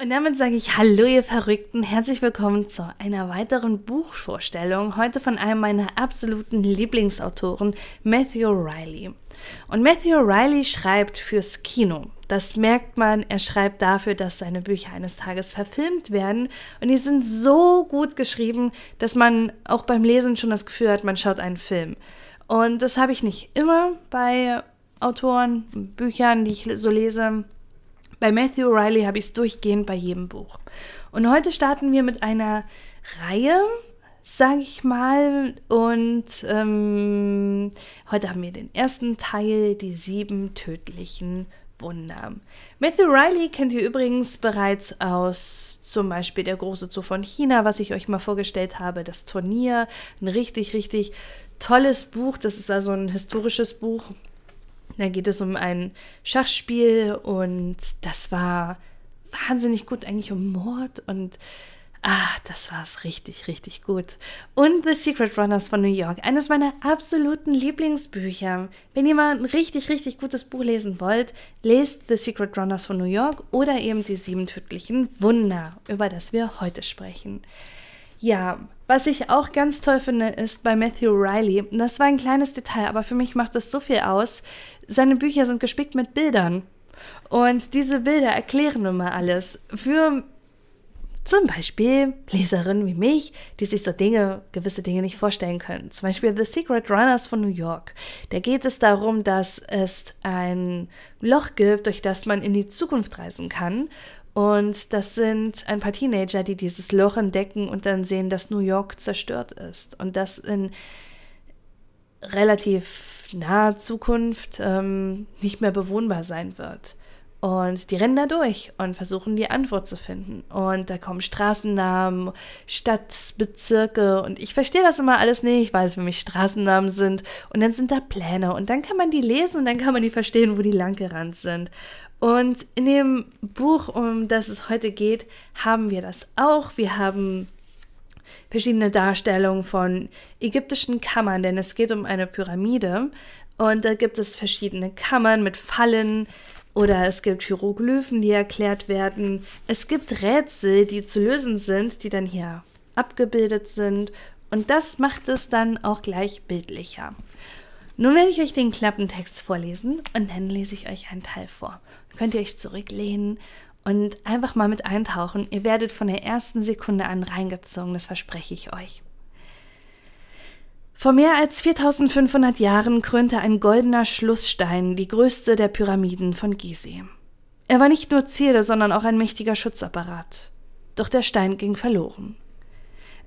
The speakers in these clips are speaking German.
Und damit sage ich Hallo, ihr Verrückten. Herzlich willkommen zu einer weiteren Buchvorstellung. Heute von einem meiner absoluten Lieblingsautoren, Matthew Riley. Und Matthew Riley schreibt fürs Kino. Das merkt man, er schreibt dafür, dass seine Bücher eines Tages verfilmt werden. Und die sind so gut geschrieben, dass man auch beim Lesen schon das Gefühl hat, man schaut einen Film. Und das habe ich nicht immer bei Autoren, Büchern, die ich so lese. Bei Matthew Riley habe ich es durchgehend bei jedem Buch. Und heute starten wir mit einer Reihe, sage ich mal. Und ähm, heute haben wir den ersten Teil, die sieben tödlichen Wunder. Matthew Riley kennt ihr übrigens bereits aus zum Beispiel Der große Zoo von China, was ich euch mal vorgestellt habe, das Turnier. Ein richtig, richtig tolles Buch. Das ist also ein historisches Buch, da geht es um ein Schachspiel und das war wahnsinnig gut, eigentlich um Mord und ah, das war es richtig, richtig gut. Und The Secret Runners von New York, eines meiner absoluten Lieblingsbücher. Wenn ihr mal ein richtig, richtig gutes Buch lesen wollt, lest The Secret Runners von New York oder eben die sieben tödlichen Wunder, über das wir heute sprechen. Ja, was ich auch ganz toll finde, ist bei Matthew Riley, das war ein kleines Detail, aber für mich macht das so viel aus, seine Bücher sind gespickt mit Bildern. Und diese Bilder erklären immer alles. Für zum Beispiel Leserinnen wie mich, die sich so Dinge, gewisse Dinge nicht vorstellen können. Zum Beispiel The Secret Runners von New York. Da geht es darum, dass es ein Loch gibt, durch das man in die Zukunft reisen kann. Und das sind ein paar Teenager, die dieses Loch entdecken und dann sehen, dass New York zerstört ist. Und das in relativ naher Zukunft ähm, nicht mehr bewohnbar sein wird. Und die rennen da durch und versuchen die Antwort zu finden. Und da kommen Straßennamen, Stadtbezirke und ich verstehe das immer alles nicht, weil es für mich Straßennamen sind. Und dann sind da Pläne und dann kann man die lesen und dann kann man die verstehen, wo die langgerannt sind. Und in dem Buch, um das es heute geht, haben wir das auch. Wir haben verschiedene Darstellungen von ägyptischen Kammern, denn es geht um eine Pyramide. Und da gibt es verschiedene Kammern mit Fallen oder es gibt Hieroglyphen, die erklärt werden. Es gibt Rätsel, die zu lösen sind, die dann hier abgebildet sind. Und das macht es dann auch gleich bildlicher. Nun werde ich euch den Klappentext vorlesen und dann lese ich euch einen Teil vor. Könnt ihr euch zurücklehnen und einfach mal mit eintauchen. Ihr werdet von der ersten Sekunde an reingezogen, das verspreche ich euch. Vor mehr als 4500 Jahren krönte ein goldener Schlussstein die größte der Pyramiden von Gizeh. Er war nicht nur Zierde, sondern auch ein mächtiger Schutzapparat. Doch der Stein ging verloren.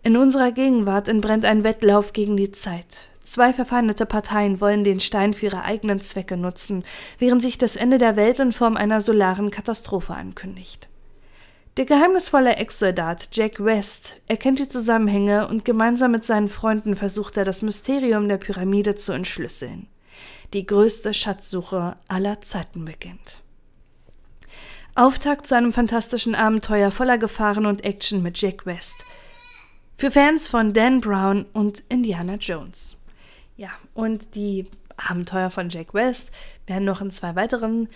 In unserer Gegenwart entbrennt ein Wettlauf gegen die Zeit. Zwei verfeindete Parteien wollen den Stein für ihre eigenen Zwecke nutzen, während sich das Ende der Welt in Form einer solaren Katastrophe ankündigt. Der geheimnisvolle Ex-Soldat Jack West erkennt die Zusammenhänge und gemeinsam mit seinen Freunden versucht er, das Mysterium der Pyramide zu entschlüsseln. Die größte Schatzsuche aller Zeiten beginnt. Auftakt zu einem fantastischen Abenteuer voller Gefahren und Action mit Jack West. Für Fans von Dan Brown und Indiana Jones. Ja, und die Abenteuer von Jack West werden noch in zwei weiteren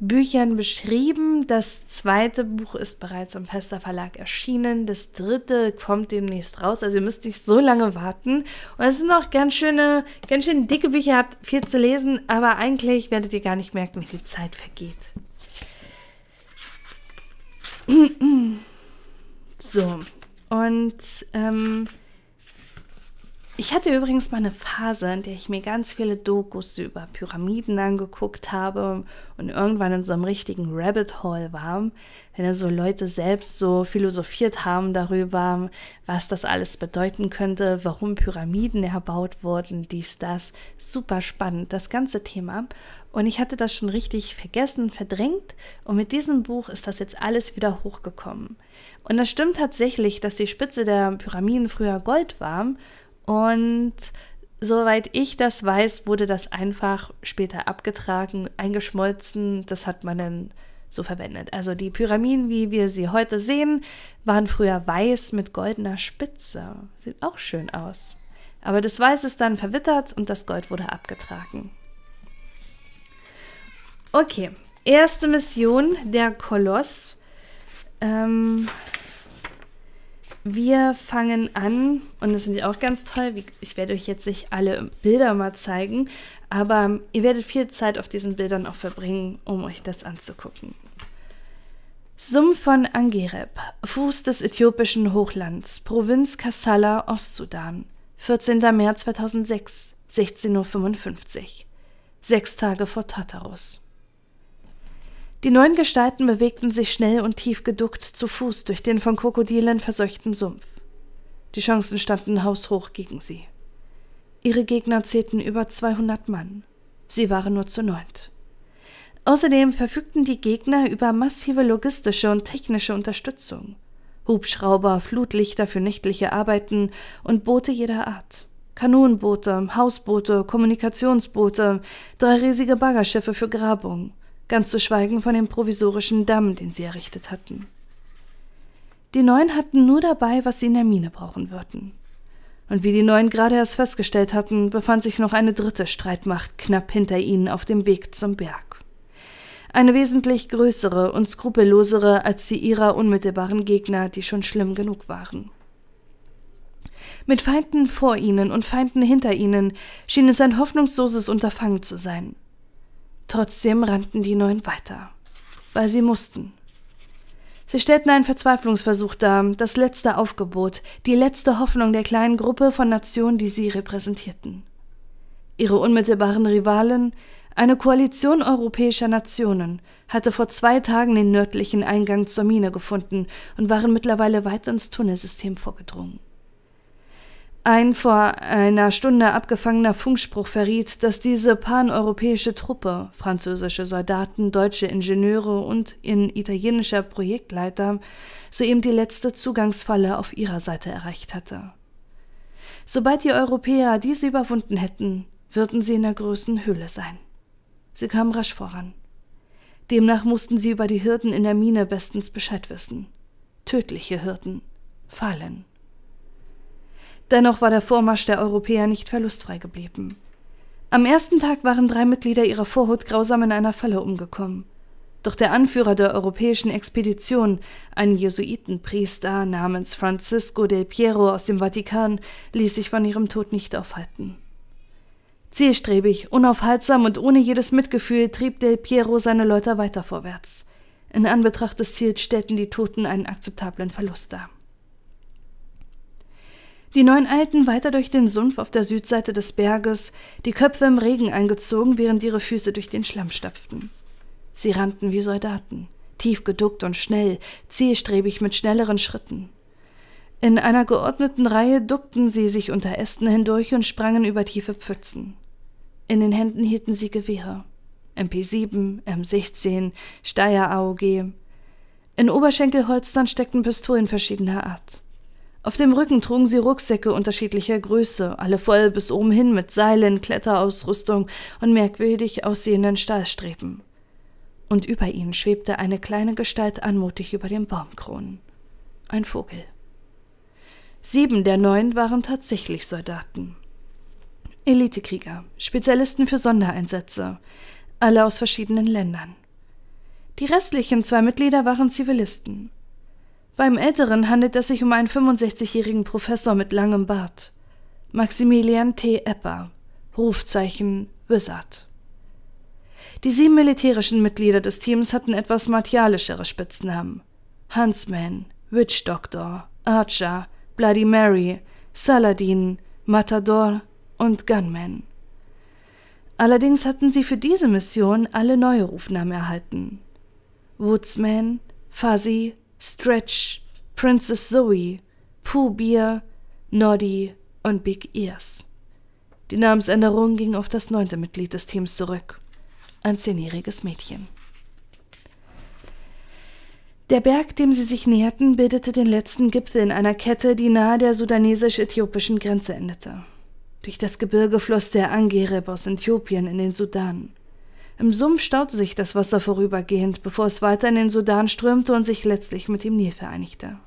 Büchern beschrieben. Das zweite Buch ist bereits im Pester Verlag erschienen. Das dritte kommt demnächst raus. Also ihr müsst nicht so lange warten. Und es sind auch ganz schöne, ganz schön dicke Bücher, habt viel zu lesen, aber eigentlich werdet ihr gar nicht merken, wie viel Zeit vergeht. So. Und ähm, ich hatte übrigens mal eine Phase, in der ich mir ganz viele Dokus über Pyramiden angeguckt habe und irgendwann in so einem richtigen Rabbit Hole war, wenn so Leute selbst so philosophiert haben darüber, was das alles bedeuten könnte, warum Pyramiden erbaut wurden, dies, das. Super spannend, das ganze Thema. Und ich hatte das schon richtig vergessen, verdrängt. Und mit diesem Buch ist das jetzt alles wieder hochgekommen. Und es stimmt tatsächlich, dass die Spitze der Pyramiden früher Gold war und soweit ich das weiß, wurde das einfach später abgetragen, eingeschmolzen. Das hat man dann so verwendet. Also die Pyramiden, wie wir sie heute sehen, waren früher weiß mit goldener Spitze. Sieht auch schön aus. Aber das Weiß ist dann verwittert und das Gold wurde abgetragen. Okay, erste Mission, der Koloss. Ähm, wir fangen an, und das finde ich auch ganz toll. Ich werde euch jetzt nicht alle Bilder mal zeigen, aber ihr werdet viel Zeit auf diesen Bildern auch verbringen, um euch das anzugucken. Sumpf von Angereb, Fuß des äthiopischen Hochlands, Provinz Kassala, Ostsudan. 14. März 2006, 16.55 Uhr. Sechs Tage vor Tartarus. Die neun Gestalten bewegten sich schnell und tief geduckt zu Fuß durch den von Krokodilen verseuchten Sumpf. Die Chancen standen haushoch gegen sie. Ihre Gegner zählten über 200 Mann. Sie waren nur zu neunt. Außerdem verfügten die Gegner über massive logistische und technische Unterstützung. Hubschrauber, Flutlichter für nächtliche Arbeiten und Boote jeder Art. Kanonenboote, Hausboote, Kommunikationsboote, drei riesige Baggerschiffe für Grabung, ganz zu schweigen von dem provisorischen Damm, den sie errichtet hatten. Die Neuen hatten nur dabei, was sie in der Mine brauchen würden. Und wie die Neuen gerade erst festgestellt hatten, befand sich noch eine dritte Streitmacht knapp hinter ihnen auf dem Weg zum Berg. Eine wesentlich größere und skrupellosere als die ihrer unmittelbaren Gegner, die schon schlimm genug waren. Mit Feinden vor ihnen und Feinden hinter ihnen schien es ein hoffnungsloses Unterfangen zu sein. Trotzdem rannten die Neuen weiter, weil sie mussten. Sie stellten einen Verzweiflungsversuch dar, das letzte Aufgebot, die letzte Hoffnung der kleinen Gruppe von Nationen, die sie repräsentierten. Ihre unmittelbaren Rivalen, eine Koalition europäischer Nationen, hatte vor zwei Tagen den nördlichen Eingang zur Mine gefunden und waren mittlerweile weit ins Tunnelsystem vorgedrungen. Ein vor einer Stunde abgefangener Funkspruch verriet, dass diese paneuropäische Truppe, französische Soldaten, deutsche Ingenieure und ein italienischer Projektleiter, soeben die letzte Zugangsfalle auf ihrer Seite erreicht hatte. Sobald die Europäer diese überwunden hätten, würden sie in der größten Höhle sein. Sie kamen rasch voran. Demnach mussten sie über die Hürden in der Mine bestens Bescheid wissen. Tödliche Hürden. Fallen. Dennoch war der Vormarsch der Europäer nicht verlustfrei geblieben. Am ersten Tag waren drei Mitglieder ihrer Vorhut grausam in einer Falle umgekommen. Doch der Anführer der europäischen Expedition, ein Jesuitenpriester namens Francisco del Piero aus dem Vatikan, ließ sich von ihrem Tod nicht aufhalten. Zielstrebig, unaufhaltsam und ohne jedes Mitgefühl trieb del Piero seine Leute weiter vorwärts. In Anbetracht des Ziels stellten die Toten einen akzeptablen Verlust dar. Die Neun eilten weiter durch den Sumpf auf der Südseite des Berges, die Köpfe im Regen eingezogen, während ihre Füße durch den Schlamm stapften. Sie rannten wie Soldaten, tief geduckt und schnell, zielstrebig mit schnelleren Schritten. In einer geordneten Reihe duckten sie sich unter Ästen hindurch und sprangen über tiefe Pfützen. In den Händen hielten sie Gewehre. MP7, M16, Steyr AOG. In Oberschenkelholstern steckten Pistolen verschiedener Art. Auf dem Rücken trugen sie Rucksäcke unterschiedlicher Größe, alle voll bis oben hin mit Seilen, Kletterausrüstung und merkwürdig aussehenden Stahlstreben. Und über ihnen schwebte eine kleine Gestalt anmutig über den Baumkronen. Ein Vogel. Sieben der neun waren tatsächlich Soldaten. Elitekrieger, Spezialisten für Sondereinsätze, alle aus verschiedenen Ländern. Die restlichen zwei Mitglieder waren Zivilisten. Beim Älteren handelt es sich um einen 65-jährigen Professor mit langem Bart. Maximilian T. Epper, Rufzeichen Wizard. Die sieben militärischen Mitglieder des Teams hatten etwas martialischere Spitznamen. Huntsman, Witch Doctor, Archer, Bloody Mary, Saladin, Matador und Gunman. Allerdings hatten sie für diese Mission alle neue Rufnamen erhalten. Woodsman, Fuzzy, Stretch, Princess Zoe, Pooh Beer, Noddy und Big Ears. Die Namensänderung ging auf das neunte Mitglied des Teams zurück, ein zehnjähriges Mädchen. Der Berg, dem sie sich näherten, bildete den letzten Gipfel in einer Kette, die nahe der sudanesisch-äthiopischen Grenze endete. Durch das Gebirge floss der Angereb aus Äthiopien in den Sudan. Im Sumpf staute sich das Wasser vorübergehend, bevor es weiter in den Sudan strömte und sich letztlich mit dem Nil vereinigte.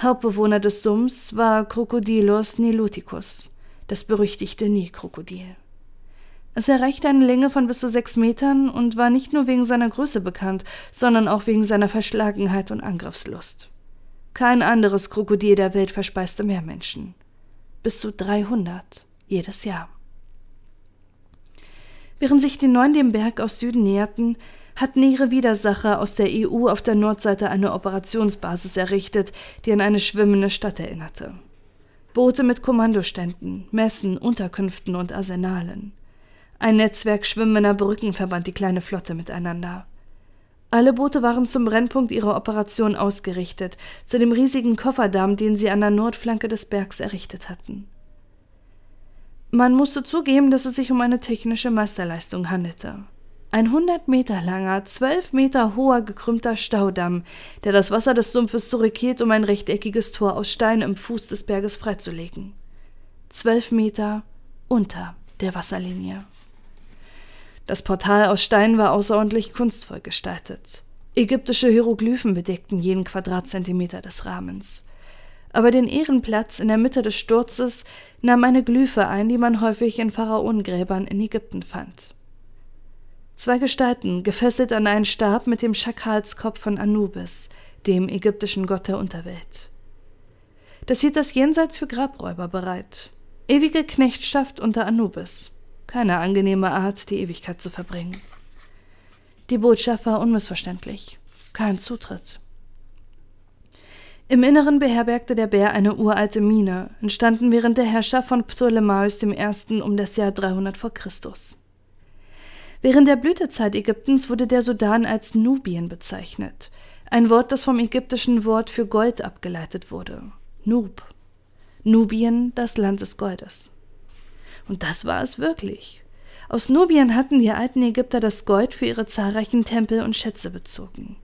Hauptbewohner des Sumpfs war Crocodilus niloticus, das berüchtigte Nilkrokodil. Es erreichte eine Länge von bis zu sechs Metern und war nicht nur wegen seiner Größe bekannt, sondern auch wegen seiner Verschlagenheit und Angriffslust. Kein anderes Krokodil der Welt verspeiste mehr Menschen. Bis zu 300 jedes Jahr. Während sich die Neuen dem Berg aus Süden näherten, hatten ihre Widersacher aus der EU auf der Nordseite eine Operationsbasis errichtet, die an eine schwimmende Stadt erinnerte. Boote mit Kommandoständen, Messen, Unterkünften und Arsenalen. Ein Netzwerk schwimmender Brücken verband die kleine Flotte miteinander. Alle Boote waren zum Brennpunkt ihrer Operation ausgerichtet, zu dem riesigen Kofferdamm, den sie an der Nordflanke des Bergs errichtet hatten. Man musste zugeben, dass es sich um eine technische Meisterleistung handelte. Ein 100 Meter langer, 12 Meter hoher gekrümmter Staudamm, der das Wasser des Sumpfes zurückhielt, um ein rechteckiges Tor aus Stein im Fuß des Berges freizulegen. 12 Meter unter der Wasserlinie. Das Portal aus Stein war außerordentlich kunstvoll gestaltet. Ägyptische Hieroglyphen bedeckten jeden Quadratzentimeter des Rahmens. Aber den Ehrenplatz in der Mitte des Sturzes nahm eine Glyphe ein, die man häufig in Pharaonengräbern in Ägypten fand. Zwei Gestalten, gefesselt an einen Stab mit dem Schakalskopf von Anubis, dem ägyptischen Gott der Unterwelt. Das hielt das Jenseits für Grabräuber bereit. Ewige Knechtschaft unter Anubis. Keine angenehme Art, die Ewigkeit zu verbringen. Die Botschaft war unmissverständlich. Kein Zutritt. Im Inneren beherbergte der Bär eine uralte Mine, entstanden während der Herrschaft von Ptolemäus I. um das Jahr 300 vor Christus. Während der Blütezeit Ägyptens wurde der Sudan als Nubien bezeichnet, ein Wort, das vom ägyptischen Wort für Gold abgeleitet wurde. Nub. Nubien, das Land des Goldes. Und das war es wirklich. Aus Nubien hatten die alten Ägypter das Gold für ihre zahlreichen Tempel und Schätze bezogen.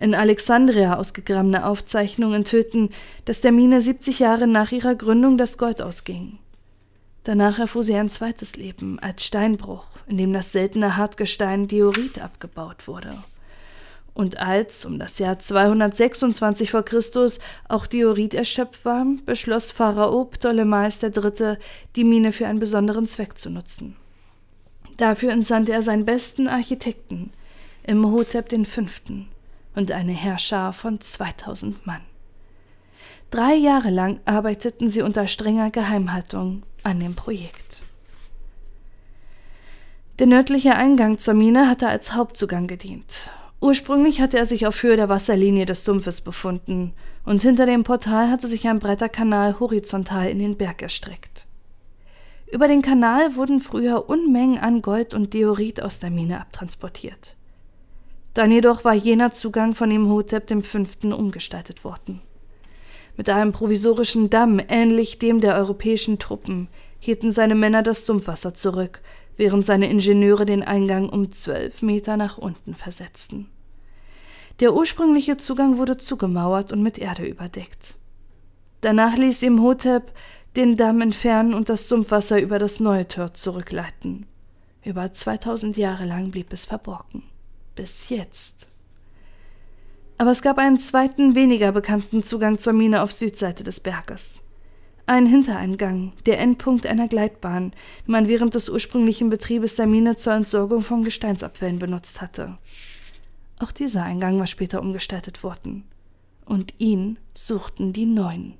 In Alexandria ausgegrabene Aufzeichnungen enthüllten, dass der Mine 70 Jahre nach ihrer Gründung das Gold ausging. Danach erfuhr sie ein zweites Leben als Steinbruch, in dem das seltene Hartgestein Diorit abgebaut wurde. Und als um das Jahr 226 vor Christus auch Diorit erschöpft war, beschloss Pharao Ptolemäus III., die Mine für einen besonderen Zweck zu nutzen. Dafür entsandte er seinen besten Architekten, Imhotep V. und eine Herrscher von 2000 Mann. Drei Jahre lang arbeiteten sie unter strenger Geheimhaltung an dem Projekt. Der nördliche Eingang zur Mine hatte als Hauptzugang gedient. Ursprünglich hatte er sich auf Höhe der Wasserlinie des Sumpfes befunden, und hinter dem Portal hatte sich ein breiter Kanal horizontal in den Berg erstreckt. Über den Kanal wurden früher Unmengen an Gold und Diorit aus der Mine abtransportiert. Dann jedoch war jener Zugang von Imhotep V. umgestaltet worden. Mit einem provisorischen Damm, ähnlich dem der europäischen Truppen, hielten seine Männer das Sumpfwasser zurück während seine Ingenieure den Eingang um zwölf Meter nach unten versetzten. Der ursprüngliche Zugang wurde zugemauert und mit Erde überdeckt. Danach ließ Imhotep den Damm entfernen und das Sumpfwasser über das neue Tor zurückleiten. Über 2000 Jahre lang blieb es verborgen. Bis jetzt. Aber es gab einen zweiten, weniger bekannten Zugang zur Mine auf Südseite des Berges. Ein Hintereingang, der Endpunkt einer Gleitbahn, die man während des ursprünglichen Betriebes der Mine zur Entsorgung von Gesteinsabfällen benutzt hatte. Auch dieser Eingang war später umgestaltet worden. Und ihn suchten die Neuen.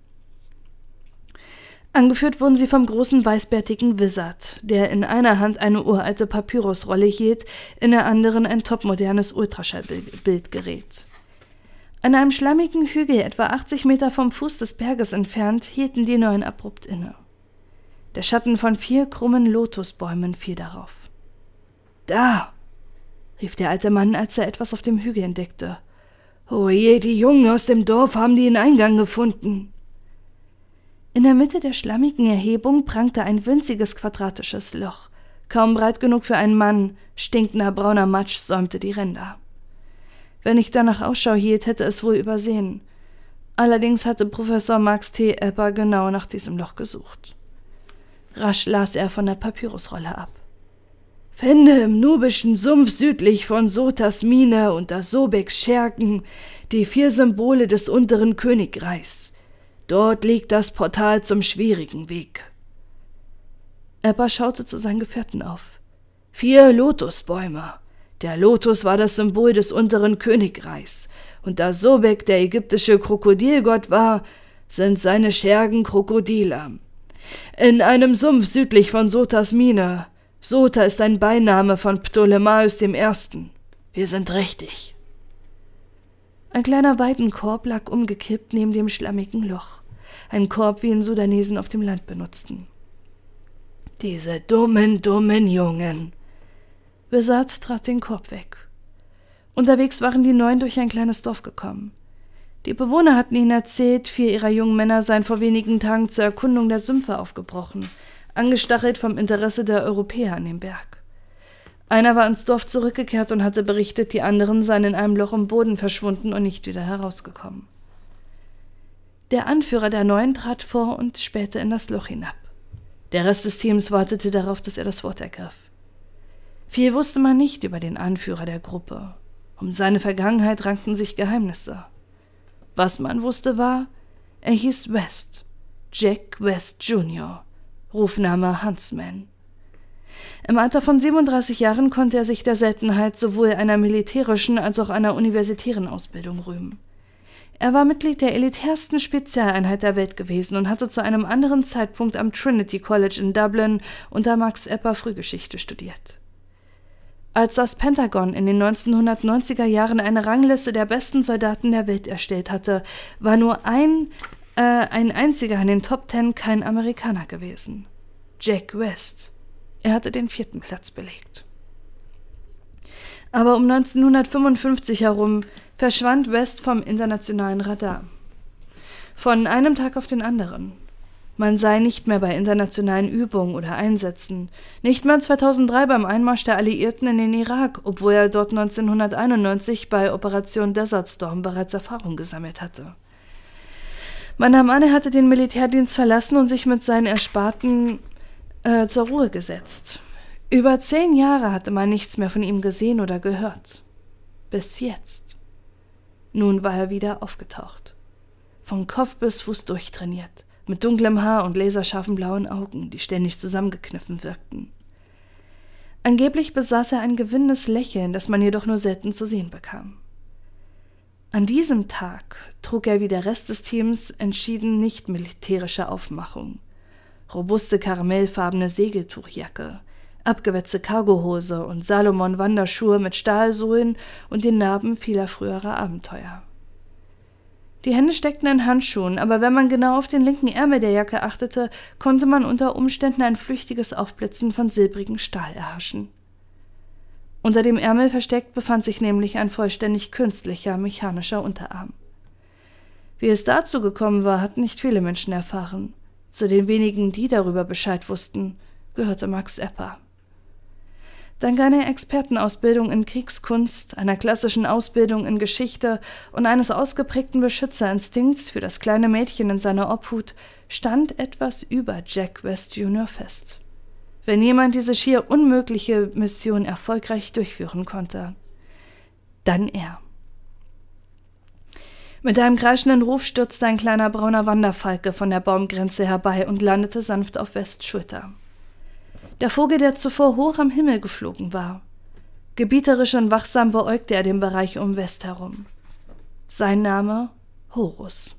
Angeführt wurden sie vom großen weißbärtigen Wizard, der in einer Hand eine uralte Papyrusrolle hielt, in der anderen ein topmodernes Ultraschallbildgerät. An einem schlammigen Hügel etwa 80 Meter vom Fuß des Berges entfernt hielten die Neuen abrupt inne. Der Schatten von vier krummen Lotusbäumen fiel darauf. Da! rief der alte Mann, als er etwas auf dem Hügel entdeckte. Oh je, die Jungen aus dem Dorf haben den Eingang gefunden. In der Mitte der schlammigen Erhebung prangte ein winziges quadratisches Loch. Kaum breit genug für einen Mann, stinkender brauner Matsch säumte die Ränder. Wenn ich danach Ausschau hielt, hätte es wohl übersehen. Allerdings hatte Professor Max T. Epper genau nach diesem Loch gesucht. Rasch las er von der Papyrusrolle ab. Finde im nubischen Sumpf südlich von Sotas Mine unter Sobeks Schergen die vier Symbole des unteren Königreichs. Dort liegt das Portal zum schwierigen Weg. Epper schaute zu seinen Gefährten auf. Vier Lotusbäume. Der Lotus war das Symbol des unteren Königreichs, und da Sobek der ägyptische Krokodilgott war, sind seine Schergen Krokodile. In einem Sumpf südlich von Sotas Mine. Sota ist ein Beiname von Ptolemäus I. Wir sind richtig. Ein kleiner Weidenkorb lag umgekippt neben dem schlammigen Loch. Ein Korb, wie ihn Sudanesen auf dem Land benutzten. Diese dummen, dummen Jungen. Besat trat den Korb weg. Unterwegs waren die Neuen durch ein kleines Dorf gekommen. Die Bewohner hatten ihnen erzählt, vier ihrer jungen Männer seien vor wenigen Tagen zur Erkundung der Sümpfe aufgebrochen, angestachelt vom Interesse der Europäer an dem Berg. Einer war ins Dorf zurückgekehrt und hatte berichtet, die anderen seien in einem Loch im Boden verschwunden und nicht wieder herausgekommen. Der Anführer der Neuen trat vor und spähte in das Loch hinab. Der Rest des Teams wartete darauf, dass er das Wort ergriff. Viel wusste man nicht über den Anführer der Gruppe. Um seine Vergangenheit rankten sich Geheimnisse. Was man wusste war, er hieß West, Jack West Jr., Rufname Huntsman. Im Alter von 37 Jahren konnte er sich der Seltenheit sowohl einer militärischen als auch einer universitären Ausbildung rühmen. Er war Mitglied der elitärsten Spezialeinheit der Welt gewesen und hatte zu einem anderen Zeitpunkt am Trinity College in Dublin unter Max Epper Frühgeschichte studiert. Als das Pentagon in den 1990er Jahren eine Rangliste der besten Soldaten der Welt erstellt hatte, war nur ein, äh, ein einziger in den Top Ten kein Amerikaner gewesen. Jack West. Er hatte den vierten Platz belegt. Aber um 1955 herum verschwand West vom internationalen Radar. Von einem Tag auf den anderen. Man sei nicht mehr bei internationalen Übungen oder Einsätzen, nicht mehr 2003 beim Einmarsch der Alliierten in den Irak, obwohl er dort 1991 bei Operation Desert Storm bereits Erfahrung gesammelt hatte. Man nahm an, er hatte den Militärdienst verlassen und sich mit seinen Ersparten äh, zur Ruhe gesetzt. Über zehn Jahre hatte man nichts mehr von ihm gesehen oder gehört. Bis jetzt. Nun war er wieder aufgetaucht. Von Kopf bis Fuß durchtrainiert mit dunklem Haar und laserscharfen blauen Augen, die ständig zusammengekniffen wirkten. Angeblich besaß er ein gewinnendes Lächeln, das man jedoch nur selten zu sehen bekam. An diesem Tag trug er wie der Rest des Teams entschieden nicht militärische Aufmachung. Robuste karamellfarbene Segeltuchjacke, abgewetzte Cargohose und Salomon-Wanderschuhe mit Stahlsohlen und den Narben vieler früherer Abenteuer. Die Hände steckten in Handschuhen, aber wenn man genau auf den linken Ärmel der Jacke achtete, konnte man unter Umständen ein flüchtiges Aufblitzen von silbrigem Stahl erhaschen. Unter dem Ärmel versteckt befand sich nämlich ein vollständig künstlicher mechanischer Unterarm. Wie es dazu gekommen war, hatten nicht viele Menschen erfahren. Zu den wenigen, die darüber Bescheid wussten, gehörte Max Epper. Dank einer Expertenausbildung in Kriegskunst, einer klassischen Ausbildung in Geschichte und eines ausgeprägten Beschützerinstinkts für das kleine Mädchen in seiner Obhut stand etwas über Jack West Jr. fest. Wenn jemand diese schier unmögliche Mission erfolgreich durchführen konnte, dann er. Mit einem kreischenden Ruf stürzte ein kleiner brauner Wanderfalke von der Baumgrenze herbei und landete sanft auf Wests Schulter der Vogel, der zuvor hoch am Himmel geflogen war. Gebieterisch und wachsam beäugte er den Bereich um West herum. Sein Name Horus.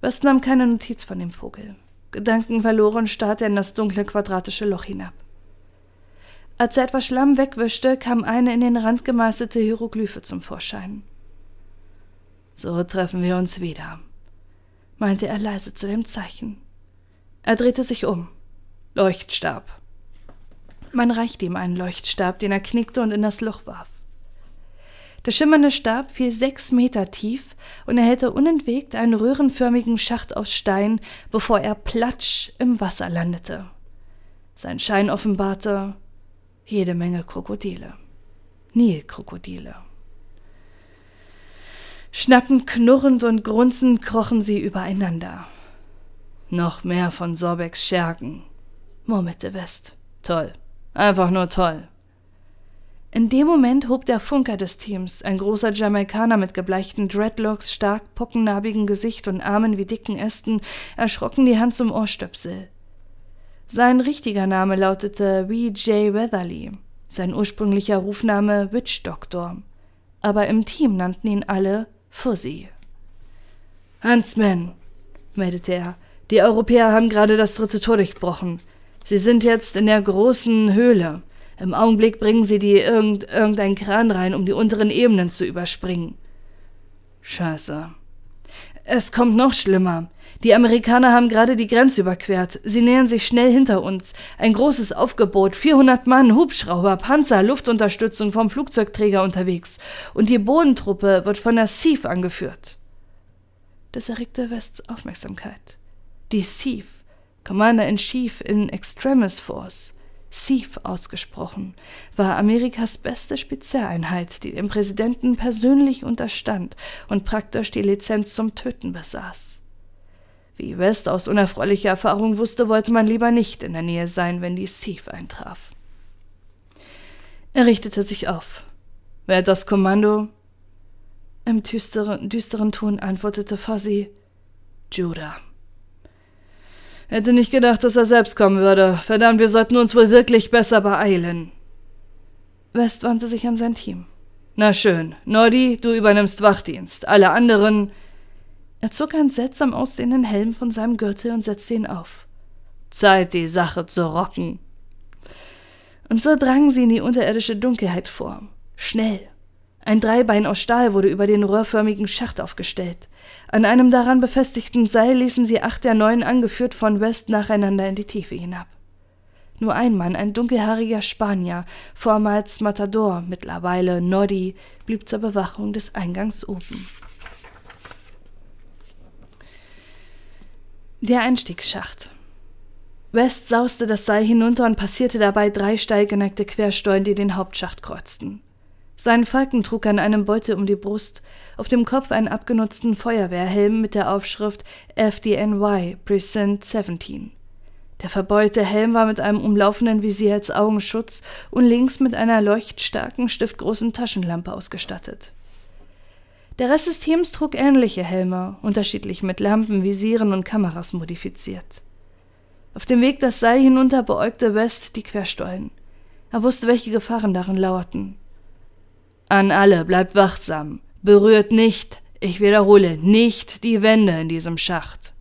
West nahm keine Notiz von dem Vogel. Gedankenverloren starrte er in das dunkle quadratische Loch hinab. Als er etwas Schlamm wegwischte, kam eine in den Rand gemeißelte Hieroglyphe zum Vorschein. So treffen wir uns wieder, meinte er leise zu dem Zeichen. Er drehte sich um. Leuchtstab. Man reichte ihm einen Leuchtstab, den er knickte und in das Loch warf. Der schimmernde Stab fiel sechs Meter tief und erhellte unentwegt einen röhrenförmigen Schacht aus Stein, bevor er platsch im Wasser landete. Sein Schein offenbarte jede Menge Krokodile. Nilkrokodile. Schnappend, knurrend und grunzend krochen sie übereinander. Noch mehr von Sorbeks Schergen, murmelte West. Toll, Einfach nur toll. In dem Moment hob der Funker des Teams, ein großer Jamaikaner mit gebleichten Dreadlocks, stark pockennarbigem Gesicht und Armen wie dicken Ästen, erschrocken die Hand zum Ohrstöpsel. Sein richtiger Name lautete V.J. Weatherly, sein ursprünglicher Rufname Witch Doctor, aber im Team nannten ihn alle Fuzzy. Huntsman, meldete er, die Europäer haben gerade das dritte Tor durchbrochen. Sie sind jetzt in der großen Höhle. Im Augenblick bringen sie die irgend, irgendein Kran rein, um die unteren Ebenen zu überspringen. Scheiße. Es kommt noch schlimmer. Die Amerikaner haben gerade die Grenze überquert. Sie nähern sich schnell hinter uns. Ein großes Aufgebot, 400 Mann, Hubschrauber, Panzer, Luftunterstützung vom Flugzeugträger unterwegs. Und die Bodentruppe wird von der SEAF angeführt. Das erregte Wests Aufmerksamkeit. Die SEAF, Commander-in-Chief in Extremis Force, SEAF ausgesprochen, war Amerikas beste Spezialeinheit, die dem Präsidenten persönlich unterstand und praktisch die Lizenz zum Töten besaß. Wie West aus unerfreulicher Erfahrung wusste, wollte man lieber nicht in der Nähe sein, wenn die Thief eintraf. Er richtete sich auf. Wer hat das Kommando? Im düsteren, düsteren Ton antwortete Fuzzy. Judah. Hätte nicht gedacht, dass er selbst kommen würde. Verdammt, wir sollten uns wohl wirklich besser beeilen. West wandte sich an sein Team. Na schön, Nordi, du übernimmst Wachdienst. Alle anderen er zog einen seltsam aussehenden Helm von seinem Gürtel und setzte ihn auf. Zeit, die Sache zu rocken. Und so drangen sie in die unterirdische Dunkelheit vor. Schnell. Ein Dreibein aus Stahl wurde über den röhrförmigen Schacht aufgestellt. An einem daran befestigten Seil ließen sie acht der neun, angeführt von West, nacheinander in die Tiefe hinab. Nur ein Mann, ein dunkelhaariger Spanier, vormals Matador, mittlerweile Noddy, blieb zur Bewachung des Eingangs oben. Der Einstiegsschacht. West sauste das Seil hinunter und passierte dabei drei steil geneigte Querstollen, die den Hauptschacht kreuzten. Seinen Falken trug er an einem Beutel um die Brust, auf dem Kopf einen abgenutzten Feuerwehrhelm mit der Aufschrift FDNY Precinct 17. Der verbeulte Helm war mit einem umlaufenden Visier als Augenschutz und links mit einer leuchtstarken, stiftgroßen Taschenlampe ausgestattet. Der Rest des Teams trug ähnliche Helme, unterschiedlich mit Lampen, Visieren und Kameras modifiziert. Auf dem Weg das Seil hinunter beäugte West die Querstollen. Er wusste, welche Gefahren darin lauerten. An alle, bleibt wachsam. Berührt nicht, ich wiederhole, nicht die Wände in diesem Schacht.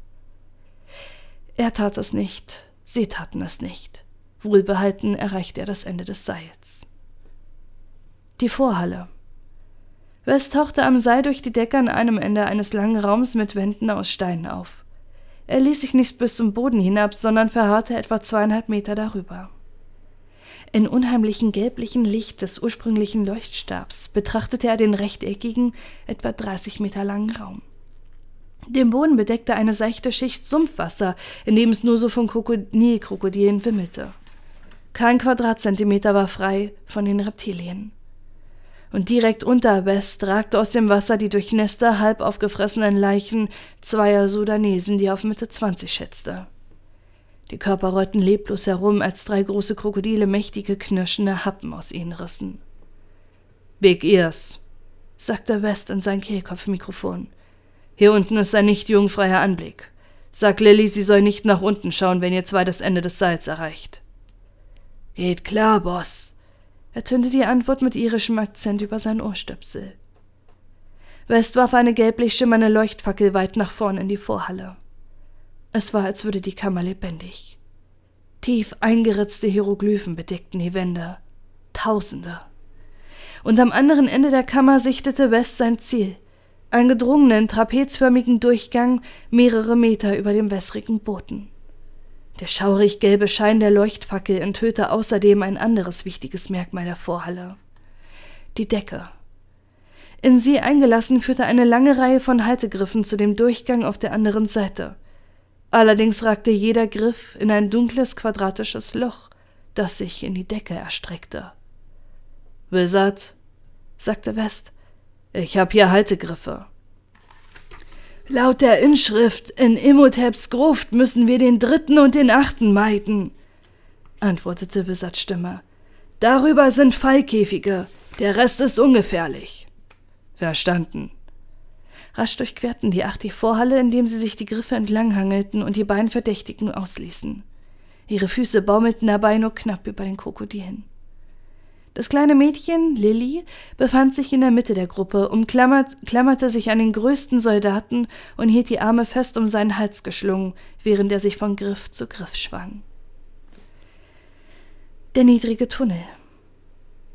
Er tat es nicht, sie taten es nicht. Wohlbehalten erreichte er das Ende des Seils. Die Vorhalle. West tauchte am Seil durch die Decke an einem Ende eines langen Raums mit Wänden aus Steinen auf. Er ließ sich nicht bis zum Boden hinab, sondern verharrte etwa zweieinhalb Meter darüber. In unheimlichem gelblichen Licht des ursprünglichen Leuchtstabs betrachtete er den rechteckigen, etwa 30 Meter langen Raum. Den Boden bedeckte eine seichte Schicht Sumpfwasser, in dem es nur so von Nilkrokodilen wimmelte. Kein Quadratzentimeter war frei von den Reptilien und direkt unter West ragte aus dem Wasser die durchnässte, halb aufgefressenen Leichen zweier Sudanesen, die auf Mitte 20 schätzte. Die Körper rollten leblos herum, als drei große Krokodile mächtige, knirschende Happen aus ihnen rissen. Big Ears, sagte West in sein Kehlkopfmikrofon. Hier unten ist ein nicht jugendfreier Anblick. Sag Lilly, sie soll nicht nach unten schauen, wenn ihr zwei das Ende des Seils erreicht. Geht klar, Boss, ertönte die Antwort mit irischem Akzent über sein Ohrstöpsel. West warf eine gelblich schimmernde Leuchtfackel weit nach vorn in die Vorhalle. Es war, als würde die Kammer lebendig. Tief eingeritzte Hieroglyphen bedeckten die Wände. Tausende. Und am anderen Ende der Kammer sichtete West sein Ziel. Einen gedrungenen, trapezförmigen Durchgang mehrere Meter über dem wässrigen Boden. Der schaurig gelbe Schein der Leuchtfackel enthüllte außerdem ein anderes wichtiges Merkmal der Vorhalle. Die Decke. In sie eingelassen führte eine lange Reihe von Haltegriffen zu dem Durchgang auf der anderen Seite. Allerdings ragte jeder Griff in ein dunkles quadratisches Loch, das sich in die Decke erstreckte. Wizard, sagte West, ich hab hier Haltegriffe. Laut der Inschrift in Imhoteps Gruft müssen wir den dritten und den achten meiden, antwortete Besatzstimme. Darüber sind Fallkäfige, der Rest ist ungefährlich. Verstanden. Rasch durchquerten die acht die Vorhalle, indem sie sich die Griffe entlanghangelten und die beiden Verdächtigen ausließen. Ihre Füße baumelten dabei nur knapp über den Krokodilen. Das kleine Mädchen, Lilly, befand sich in der Mitte der Gruppe, umklammerte sich an den größten Soldaten und hielt die Arme fest um seinen Hals geschlungen, während er sich von Griff zu Griff schwang. Der niedrige Tunnel.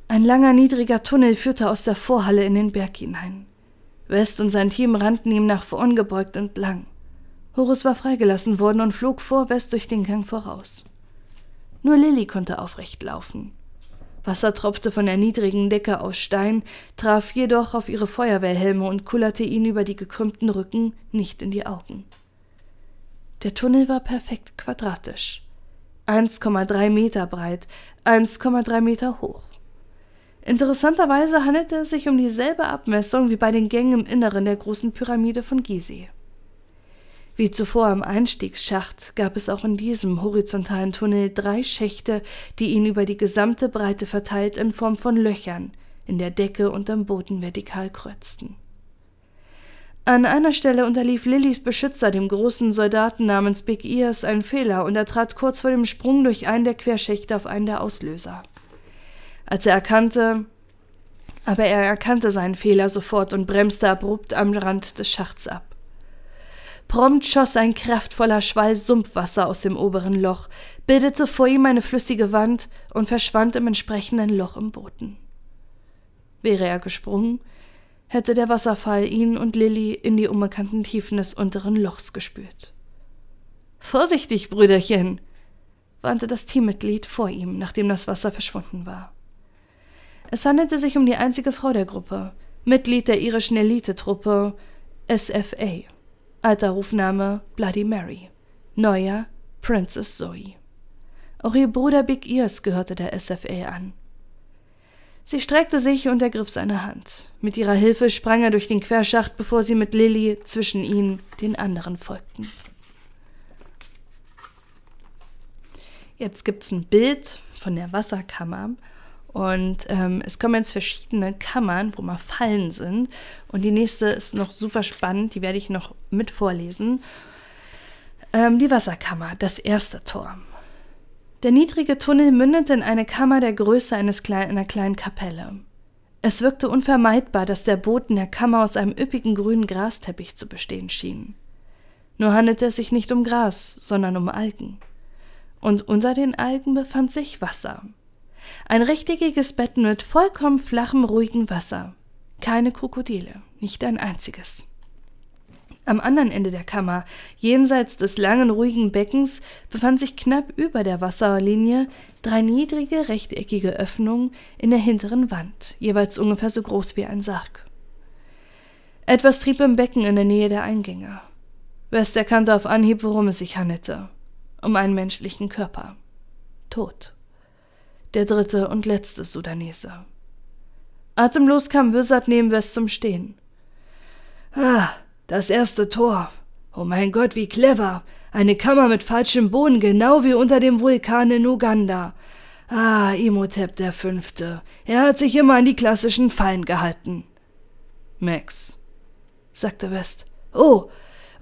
Ein langer, niedriger Tunnel führte aus der Vorhalle in den Berg hinein. West und sein Team rannten ihm nach ungebeugt entlang. Horus war freigelassen worden und flog vor West durch den Gang voraus. Nur Lilly konnte aufrecht laufen. Wasser tropfte von der niedrigen Decke aus Stein, traf jedoch auf ihre Feuerwehrhelme und kullerte ihnen über die gekrümmten Rücken nicht in die Augen. Der Tunnel war perfekt quadratisch. 1,3 Meter breit, 1,3 Meter hoch. Interessanterweise handelte es sich um dieselbe Abmessung wie bei den Gängen im Inneren der großen Pyramide von Gizeh. Wie zuvor im Einstiegsschacht gab es auch in diesem horizontalen Tunnel drei Schächte, die ihn über die gesamte Breite verteilt in Form von Löchern in der Decke und am Boden vertikal kreuzten. An einer Stelle unterlief Lillys Beschützer, dem großen Soldaten namens Big Ears, einen Fehler und er trat kurz vor dem Sprung durch einen der Querschächte auf einen der Auslöser. Als er erkannte, aber er erkannte seinen Fehler sofort und bremste abrupt am Rand des Schachts ab. Prompt schoss ein kraftvoller Schwall Sumpfwasser aus dem oberen Loch, bildete vor ihm eine flüssige Wand und verschwand im entsprechenden Loch im Boden. Wäre er gesprungen, hätte der Wasserfall ihn und Lilly in die unbekannten Tiefen des unteren Lochs gespült. Vorsichtig, Brüderchen, warnte das Teammitglied vor ihm, nachdem das Wasser verschwunden war. Es handelte sich um die einzige Frau der Gruppe, Mitglied der irischen Elitetruppe SFA. Alter Rufname Bloody Mary. Neuer Princess Zoe. Auch ihr Bruder Big Ears gehörte der SFA an. Sie streckte sich und ergriff seine Hand. Mit ihrer Hilfe sprang er durch den Querschacht, bevor sie mit Lilly zwischen ihnen den anderen folgten. Jetzt gibt es ein Bild von der Wasserkammer und ähm, es kommen jetzt verschiedene Kammern, wo mal Fallen sind. Und die nächste ist noch super spannend, die werde ich noch mit vorlesen. Ähm, die Wasserkammer, das erste Tor. Der niedrige Tunnel mündete in eine Kammer der Größe eines klein, einer kleinen Kapelle. Es wirkte unvermeidbar, dass der Boden der Kammer aus einem üppigen grünen Grasteppich zu bestehen schien. Nur handelte es sich nicht um Gras, sondern um Algen. Und unter den Algen befand sich Wasser. Ein rechteckiges Bett mit vollkommen flachem, ruhigem Wasser. Keine Krokodile, nicht ein einziges. Am anderen Ende der Kammer, jenseits des langen, ruhigen Beckens, befand sich knapp über der Wasserlinie drei niedrige, rechteckige Öffnungen in der hinteren Wand, jeweils ungefähr so groß wie ein Sarg. Etwas trieb im Becken in der Nähe der Eingänge. West erkannte auf Anhieb, worum es sich handelte. Um einen menschlichen Körper. Tot der dritte und letzte Sudanese. Atemlos kam Wizard neben West zum Stehen. Ah, das erste Tor. Oh mein Gott, wie clever. Eine Kammer mit falschem Boden, genau wie unter dem Vulkan in Uganda. Ah, Imhotep der Fünfte. Er hat sich immer an die klassischen Fallen gehalten. Max, sagte West. Oh,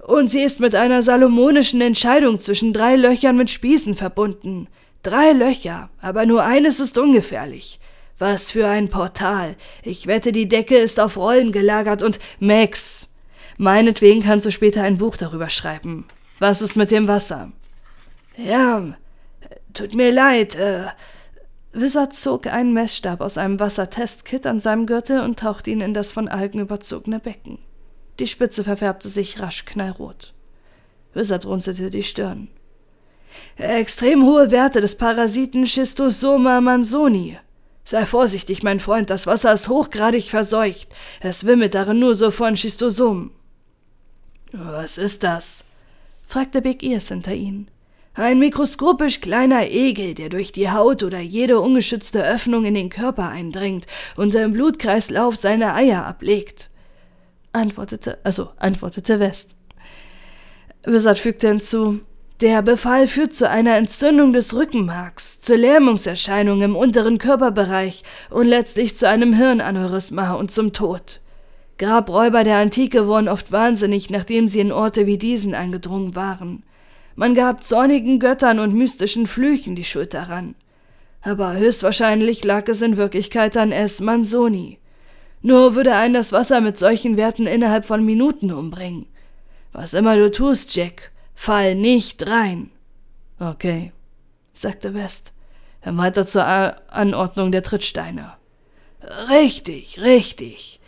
und sie ist mit einer salomonischen Entscheidung zwischen drei Löchern mit Spießen verbunden. Drei Löcher, aber nur eines ist ungefährlich. Was für ein Portal. Ich wette, die Decke ist auf Rollen gelagert und Max. Meinetwegen kannst du später ein Buch darüber schreiben. Was ist mit dem Wasser? Ja, tut mir leid, äh. Wizard zog einen Messstab aus einem Wassertestkit an seinem Gürtel und tauchte ihn in das von Algen überzogene Becken. Die Spitze verfärbte sich rasch knallrot. Wizard runzelte die Stirn. Extrem hohe Werte des Parasiten Schistosoma mansoni. Sei vorsichtig, mein Freund, das Wasser ist hochgradig verseucht. Es wimmelt darin nur so von Schistosomen. Was ist das? fragte Big Ears hinter ihnen. Ein mikroskopisch kleiner Egel, der durch die Haut oder jede ungeschützte Öffnung in den Körper eindringt und im Blutkreislauf seine Eier ablegt. Antwortete, also antwortete West. Wizard fügte hinzu, der Befall führt zu einer Entzündung des Rückenmarks, zu Lähmungserscheinungen im unteren Körperbereich und letztlich zu einem Hirnaneurysma und zum Tod. Grabräuber der Antike wurden oft wahnsinnig, nachdem sie in Orte wie diesen eingedrungen waren. Man gab zornigen Göttern und mystischen Flüchen die Schuld daran. Aber höchstwahrscheinlich lag es in Wirklichkeit an S. Manzoni. Nur würde einen das Wasser mit solchen Werten innerhalb von Minuten umbringen. Was immer du tust, Jack, fall nicht rein. Okay, sagte West. Er weiter zur Anordnung der Trittsteine. Richtig, richtig.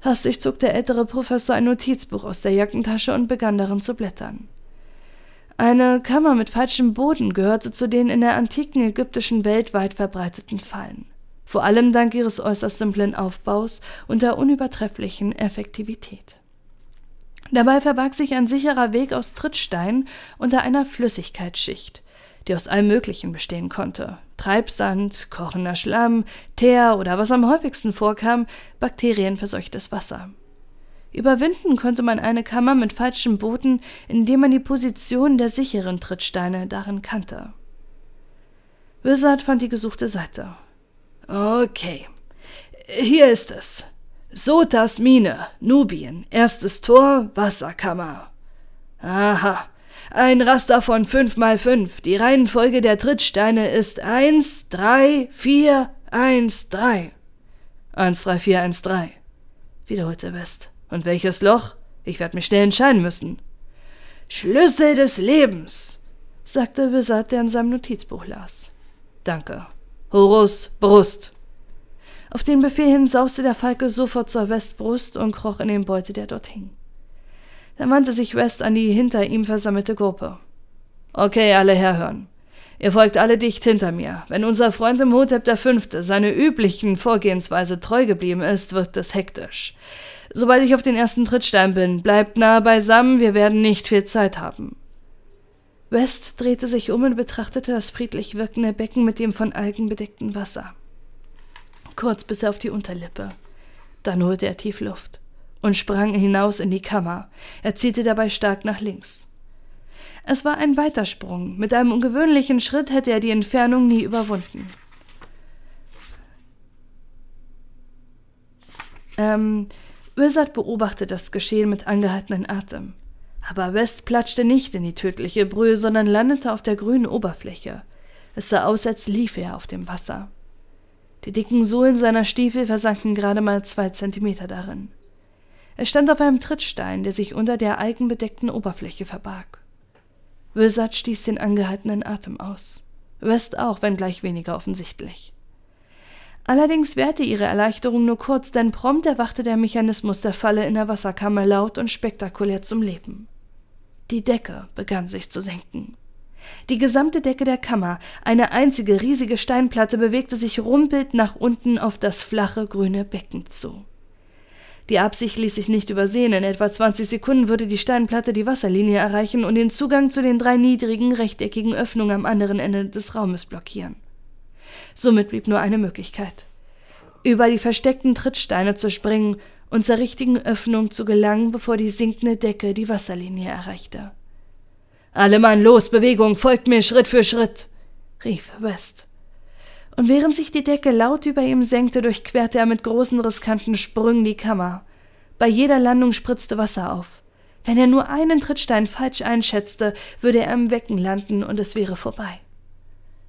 Hastig zog der ältere Professor ein Notizbuch aus der Jackentasche und begann darin zu blättern. Eine Kammer mit falschem Boden gehörte zu den in der antiken ägyptischen Welt weit verbreiteten Fallen, vor allem dank ihres äußerst simplen Aufbaus und der unübertrefflichen Effektivität. Dabei verbarg sich ein sicherer Weg aus Trittstein unter einer Flüssigkeitsschicht, die aus allem Möglichen bestehen konnte. Treibsand, kochender Schlamm, Teer oder was am häufigsten vorkam, bakterienverseuchtes Wasser. Überwinden konnte man eine Kammer mit falschem Boden, indem man die Position der sicheren Trittsteine darin kannte. Wizard fand die gesuchte Seite. Okay, hier ist es. Sotas Mine, Nubien, erstes Tor, Wasserkammer. Aha, ein Raster von fünf mal fünf. Die Reihenfolge der Trittsteine ist eins, drei, vier, eins, drei. Eins, drei, vier, eins, drei. wiederholte West. Und welches Loch? Ich werde mich schnell entscheiden müssen. Schlüssel des Lebens, sagte Wizard, der in seinem Notizbuch las. Danke. Horus, Brust. Auf den Befehl hin sauste der Falke sofort zur Westbrust und kroch in den Beute, der dort hing. Dann wandte sich West an die hinter ihm versammelte Gruppe. Okay, alle herhören. Ihr folgt alle dicht hinter mir. Wenn unser Freund Imhotep V. seine üblichen Vorgehensweise treu geblieben ist, wird es hektisch. Sobald ich auf den ersten Trittstein bin, bleibt nahe beisammen, wir werden nicht viel Zeit haben. West drehte sich um und betrachtete das friedlich wirkende Becken mit dem von Algen bedeckten Wasser. Kurz bis auf die Unterlippe. Dann holte er tief Luft und sprang hinaus in die Kammer. Er zielte dabei stark nach links. Es war ein weiter Sprung. Mit einem ungewöhnlichen Schritt hätte er die Entfernung nie überwunden. Ähm, Wizard beobachtete das Geschehen mit angehaltenem Atem. Aber West platschte nicht in die tödliche Brühe, sondern landete auf der grünen Oberfläche. Es sah aus, als liefe er auf dem Wasser. Die dicken Sohlen seiner Stiefel versanken gerade mal zwei Zentimeter darin. Er stand auf einem Trittstein, der sich unter der algenbedeckten Oberfläche verbarg. Wizard stieß den angehaltenen Atem aus. West auch, wenngleich weniger offensichtlich. Allerdings währte ihre Erleichterung nur kurz, denn prompt erwachte der Mechanismus der Falle in der Wasserkammer laut und spektakulär zum Leben. Die Decke begann sich zu senken. Die gesamte Decke der Kammer, eine einzige riesige Steinplatte, bewegte sich rumpelnd nach unten auf das flache grüne Becken zu. Die Absicht ließ sich nicht übersehen. In etwa 20 Sekunden würde die Steinplatte die Wasserlinie erreichen und den Zugang zu den drei niedrigen, rechteckigen Öffnungen am anderen Ende des Raumes blockieren. Somit blieb nur eine Möglichkeit. Über die versteckten Trittsteine zu springen und zur richtigen Öffnung zu gelangen, bevor die sinkende Decke die Wasserlinie erreichte. Alle Mann los, Bewegung, folgt mir Schritt für Schritt, rief West und während sich die Decke laut über ihm senkte, durchquerte er mit großen riskanten Sprüngen die Kammer. Bei jeder Landung spritzte Wasser auf. Wenn er nur einen Trittstein falsch einschätzte, würde er im Wecken landen und es wäre vorbei.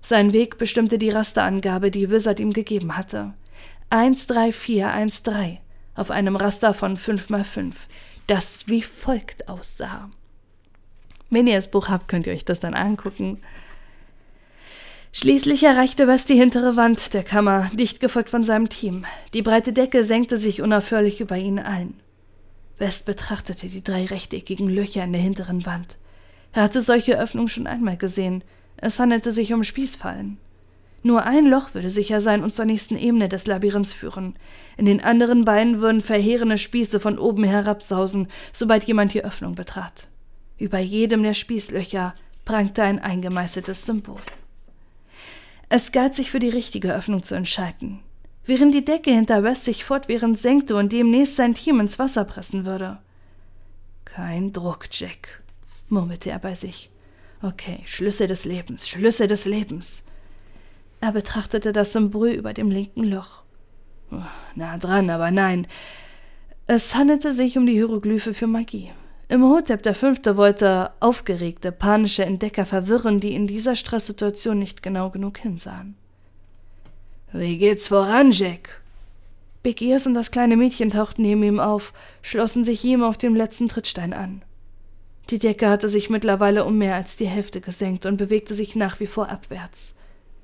Sein Weg bestimmte die Rasterangabe, die Wizard ihm gegeben hatte. 13413 auf einem Raster von 5 mal 5, das wie folgt aussah. Wenn ihr das Buch habt, könnt ihr euch das dann angucken. Schließlich erreichte West die hintere Wand der Kammer, dicht gefolgt von seinem Team. Die breite Decke senkte sich unaufhörlich über ihn ein. West betrachtete die drei rechteckigen Löcher in der hinteren Wand. Er hatte solche Öffnungen schon einmal gesehen. Es handelte sich um Spießfallen. Nur ein Loch würde sicher sein und zur nächsten Ebene des Labyrinths führen. In den anderen beiden würden verheerende Spieße von oben herabsausen, sobald jemand die Öffnung betrat. Über jedem der Spießlöcher prangte ein eingemeißeltes Symbol. Es galt sich für die richtige Öffnung zu entscheiden. Während die Decke hinter West sich fortwährend senkte und demnächst sein Team ins Wasser pressen würde. Kein Druck, Jack, murmelte er bei sich. Okay, Schlüsse des Lebens, Schlüsse des Lebens. Er betrachtete das Symbol über dem linken Loch. Na dran, aber nein. Es handelte sich um die Hieroglyphe für Magie. Imhotep V. wollte aufgeregte, panische Entdecker verwirren, die in dieser Stresssituation nicht genau genug hinsahen. Wie geht's voran, Jack? Big Ears und das kleine Mädchen tauchten neben ihm auf, schlossen sich ihm auf dem letzten Trittstein an. Die Decke hatte sich mittlerweile um mehr als die Hälfte gesenkt und bewegte sich nach wie vor abwärts.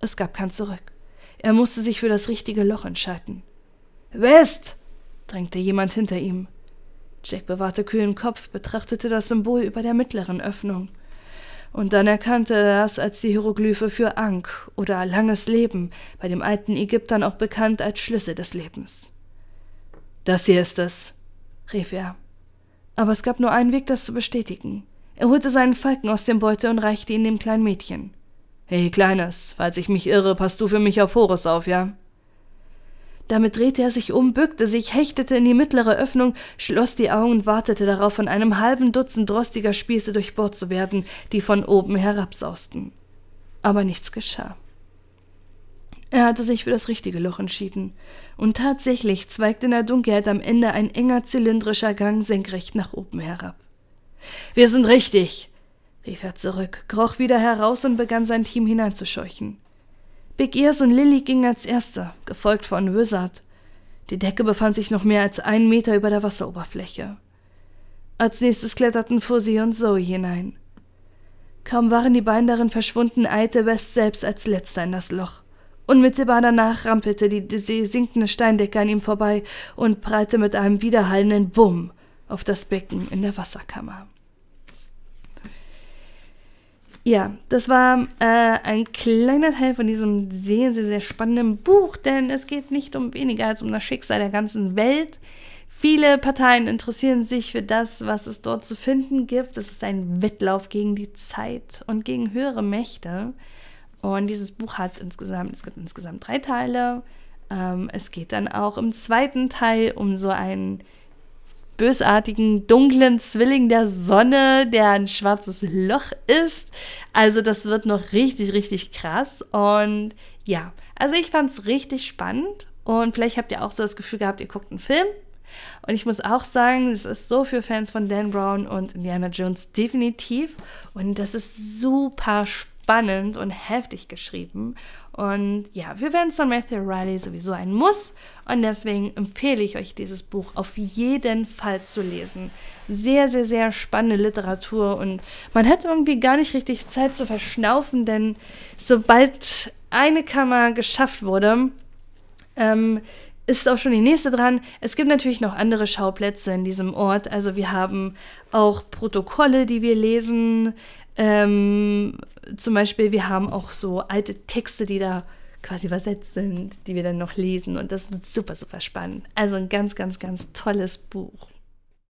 Es gab kein Zurück. Er musste sich für das richtige Loch entscheiden. West! drängte jemand hinter ihm. Jack bewahrte kühlen Kopf, betrachtete das Symbol über der mittleren Öffnung. Und dann erkannte er es als die Hieroglyphe für Ankh oder langes Leben, bei dem alten Ägyptern auch bekannt als Schlüssel des Lebens. Das hier ist es, rief er. Aber es gab nur einen Weg, das zu bestätigen. Er holte seinen Falken aus dem Beutel und reichte ihn dem kleinen Mädchen. Hey, Kleines, falls ich mich irre, passt du für mich auf Horus auf, ja? Damit drehte er sich um, bückte sich, hechtete in die mittlere Öffnung, schloss die Augen und wartete darauf, von einem halben Dutzend rostiger Spieße durchbohrt zu werden, die von oben herabsausten. Aber nichts geschah. Er hatte sich für das richtige Loch entschieden, und tatsächlich zweigte in der Dunkelheit am Ende ein enger zylindrischer Gang senkrecht nach oben herab. Wir sind richtig, rief er zurück, kroch wieder heraus und begann sein Team hineinzuscheuchen. Big Ears und Lilly gingen als Erster, gefolgt von Wizard. Die Decke befand sich noch mehr als einen Meter über der Wasseroberfläche. Als nächstes kletterten Fuzzy und Zoe hinein. Kaum waren die beiden darin verschwunden, eilte West selbst als letzter in das Loch. Unmittelbar danach rampelte die, die sinkende Steindecke an ihm vorbei und prallte mit einem widerhallenden Bumm auf das Becken in der Wasserkammer. Ja, das war äh, ein kleiner Teil von diesem sehr, sehr, sehr spannenden Buch, denn es geht nicht um weniger als um das Schicksal der ganzen Welt. Viele Parteien interessieren sich für das, was es dort zu finden gibt. Es ist ein Wettlauf gegen die Zeit und gegen höhere Mächte. Und dieses Buch hat insgesamt, es gibt insgesamt drei Teile. Ähm, es geht dann auch im zweiten Teil um so einen bösartigen, dunklen Zwilling der Sonne, der ein schwarzes Loch ist. Also das wird noch richtig, richtig krass. Und ja, also ich fand es richtig spannend. Und vielleicht habt ihr auch so das Gefühl gehabt, ihr guckt einen Film. Und ich muss auch sagen, es ist so für Fans von Dan Brown und Indiana Jones definitiv. Und das ist super spannend und heftig geschrieben. Und ja, wir werden von Matthew Riley sowieso ein Muss. Und deswegen empfehle ich euch dieses Buch auf jeden Fall zu lesen. Sehr, sehr, sehr spannende Literatur. Und man hat irgendwie gar nicht richtig Zeit zu verschnaufen, denn sobald eine Kammer geschafft wurde, ähm, ist auch schon die nächste dran. Es gibt natürlich noch andere Schauplätze in diesem Ort. Also wir haben auch Protokolle, die wir lesen. Ähm, zum Beispiel, wir haben auch so alte Texte, die da quasi übersetzt sind, die wir dann noch lesen. Und das ist super, super spannend. Also ein ganz, ganz, ganz tolles Buch.